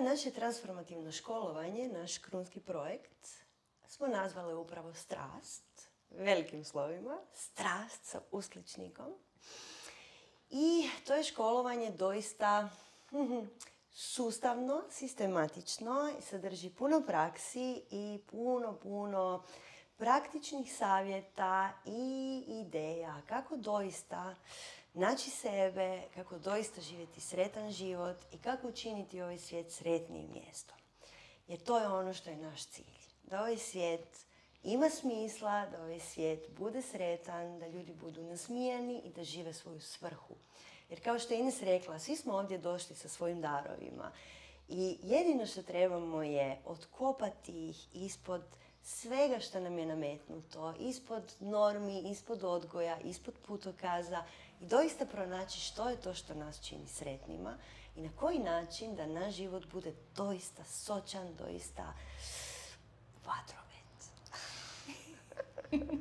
naše transformativno školovanje, naš krunski projekt, smo nazvali upravo strast, velikim slovima, strast sa uskličnikom. I to je školovanje doista sustavno, sistematično, sadrži puno praksi i puno, puno praktičnih savjeta i ideja kako doista naći sebe, kako doista živjeti sretan život i kako učiniti ovaj svijet sretnijim mjestom. Jer to je ono što je naš cilj. Da ovaj svijet ima smisla, da ovaj svijet bude sretan, da ljudi budu nasmijani i da žive svoju svrhu. Jer kao što je Ines rekla, svi smo ovdje došli sa svojim darovima i jedino što trebamo je otkopati ih ispod svega što nam je nametnuto, ispod normi, ispod odgoja, ispod putokaza i doista pronaći što je to što nas čini sretnima i na koji način da naš život bude doista sočan, doista vatromet.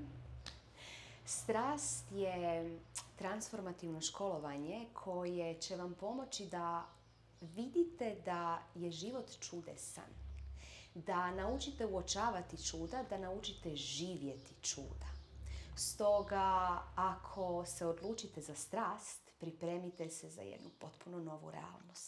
Strast je transformativno školovanje koje će vam pomoći da vidite da je život čudesan. Da naučite uočavati čuda, da naučite živjeti čuda. Stoga, ako se odlučite za strast, pripremite se za jednu potpuno novu realnost.